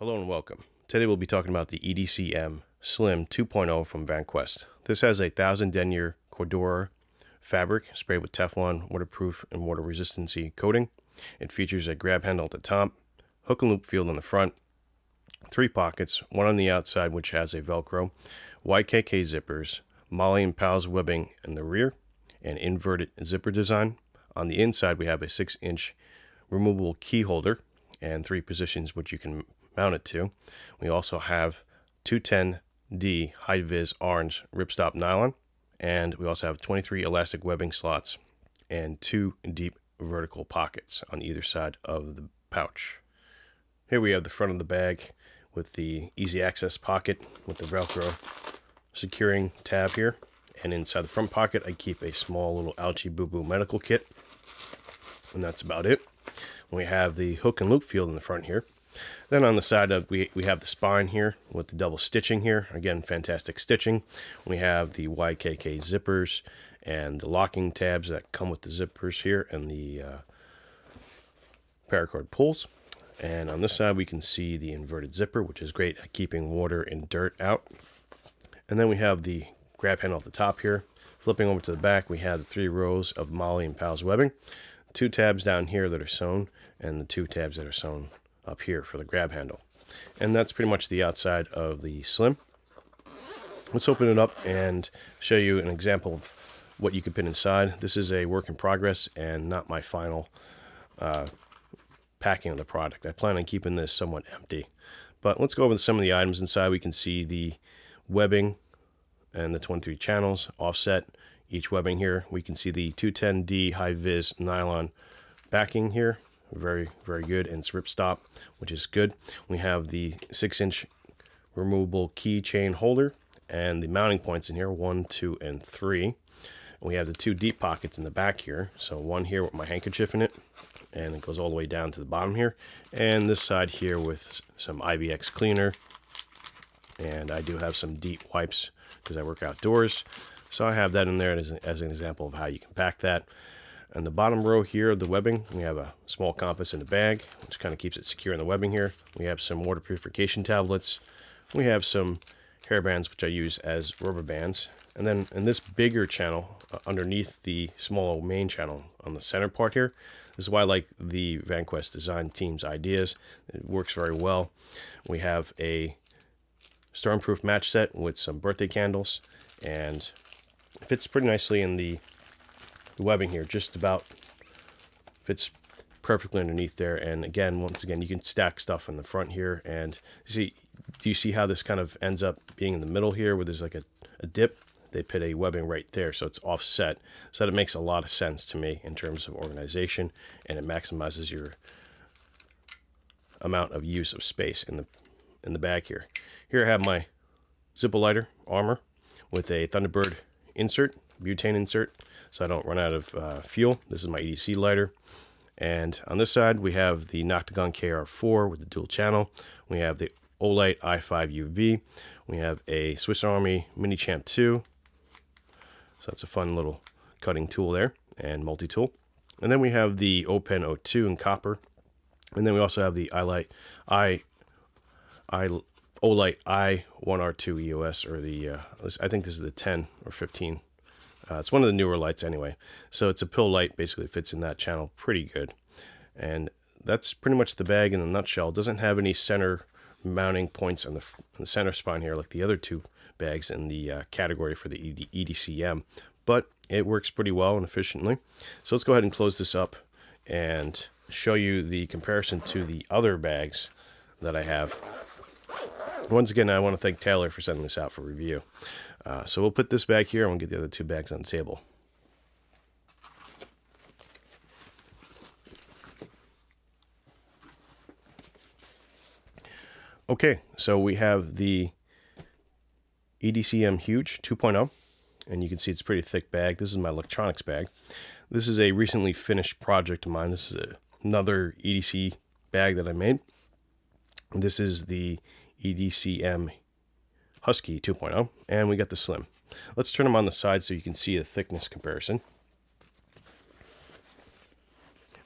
Hello and welcome. Today we'll be talking about the EDCM Slim 2.0 from VanQuest. This has a 1000 denier Cordura fabric sprayed with Teflon, waterproof, and water resistancy coating. It features a grab handle at the top, hook and loop field on the front, three pockets, one on the outside which has a Velcro, YKK zippers, MOLLE and PALS webbing in the rear, and inverted zipper design. On the inside we have a 6 inch removable key holder and three positions which you can mount it to. We also have 210D high vis orange ripstop nylon, and we also have 23 elastic webbing slots and two deep vertical pockets on either side of the pouch. Here we have the front of the bag with the easy access pocket with the Velcro securing tab here. And inside the front pocket, I keep a small little Ouchie Boo Boo medical kit. And that's about it. We have the hook and loop field in the front here. Then on the side of we we have the spine here with the double stitching here. Again, fantastic stitching. We have the YKK zippers and the locking tabs that come with the zippers here and the uh, paracord pulls. And on this side, we can see the inverted zipper, which is great at keeping water and dirt out. And then we have the grab handle at the top here. Flipping over to the back, we have the three rows of MOLLE and PALS webbing. Two tabs down here that are sewn, and the two tabs that are sewn up here for the grab handle. And that's pretty much the outside of the Slim. Let's open it up and show you an example of what you can put inside. This is a work in progress and not my final uh, packing of the product. I plan on keeping this somewhat empty. But let's go over some of the items inside. We can see the webbing and the 23 channels offset each webbing here. We can see the 210D high vis nylon backing here very very good. And it's ripstop which is good. We have the six inch removable keychain holder and the mounting points in here one two and three. And we have the two deep pockets in the back here. So one here with my handkerchief in it and it goes all the way down to the bottom here. And this side here with some IBX cleaner. And I do have some deep wipes because I work outdoors. So I have that in there as, as an example of how you can pack that on the bottom row here of the webbing, we have a small compass in the bag, which kind of keeps it secure in the webbing here. We have some water purification tablets. We have some hair bands, which I use as rubber bands. And then in this bigger channel, uh, underneath the small main channel on the center part here, this is why I like the VanQuest design team's ideas. It works very well. We have a stormproof match set with some birthday candles and fits pretty nicely in the the webbing here just about fits perfectly underneath there. And again, once again, you can stack stuff in the front here. And see, do you see how this kind of ends up being in the middle here where there's like a, a dip? They put a webbing right there, so it's offset. So that it makes a lot of sense to me in terms of organization, and it maximizes your amount of use of space in the in the bag here. Here I have my Zippo lighter armor with a Thunderbird insert, butane insert, so I don't run out of uh, fuel. This is my EDC lighter. And on this side, we have the Noctigon KR4 with the dual channel. We have the Olight i5 UV. We have a Swiss Army Mini Champ 2. So that's a fun little cutting tool there and multi-tool. And then we have the Open O2 in copper. And then we also have the iLight i i Olight i1R2 EOS or the uh, I think this is the 10 or 15 uh, it's one of the newer lights anyway. So it's a pill light, basically fits in that channel pretty good. And that's pretty much the bag in a nutshell. It doesn't have any center mounting points on the, on the center spine here like the other two bags in the uh, category for the ED, EDCM. But it works pretty well and efficiently. So let's go ahead and close this up and show you the comparison to the other bags that I have. Once again, I want to thank Taylor for sending this out for review. Uh, so we'll put this back here and we'll get the other two bags on the table. Okay, so we have the EDCM Huge 2.0, and you can see it's a pretty thick bag. This is my electronics bag. This is a recently finished project of mine. This is a, another EDC bag that I made. This is the EDCM Husky 2.0, and we got the Slim. Let's turn them on the side so you can see the thickness comparison.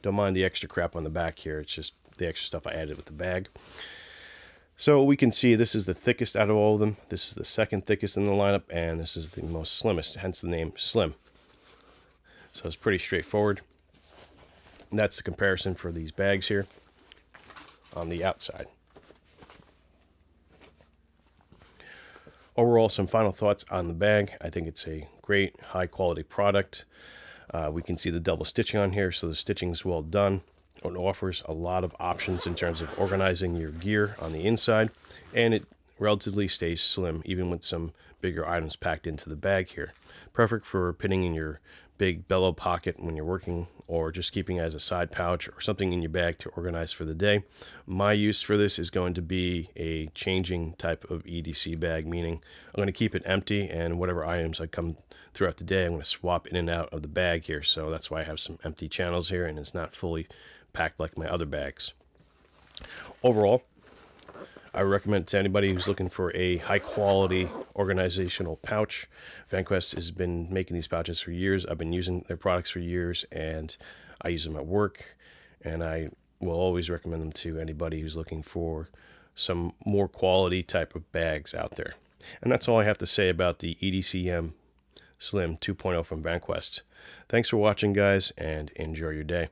Don't mind the extra crap on the back here, it's just the extra stuff I added with the bag. So we can see this is the thickest out of all of them. This is the second thickest in the lineup, and this is the most slimmest, hence the name Slim. So it's pretty straightforward. And that's the comparison for these bags here on the outside. Overall, some final thoughts on the bag. I think it's a great, high quality product. Uh, we can see the double stitching on here, so the stitching is well done. It offers a lot of options in terms of organizing your gear on the inside, and it relatively stays slim, even with some bigger items packed into the bag here. Perfect for pinning in your big bellow pocket when you're working or just keeping as a side pouch or something in your bag to organize for the day. My use for this is going to be a changing type of EDC bag, meaning I'm going to keep it empty and whatever items I come throughout the day, I'm going to swap in and out of the bag here. So that's why I have some empty channels here and it's not fully packed like my other bags. Overall, I recommend to anybody who's looking for a high quality organizational pouch. VanQuest has been making these pouches for years. I've been using their products for years and I use them at work and I will always recommend them to anybody who's looking for some more quality type of bags out there. And that's all I have to say about the EDCM Slim 2.0 from VanQuest. Thanks for watching guys and enjoy your day.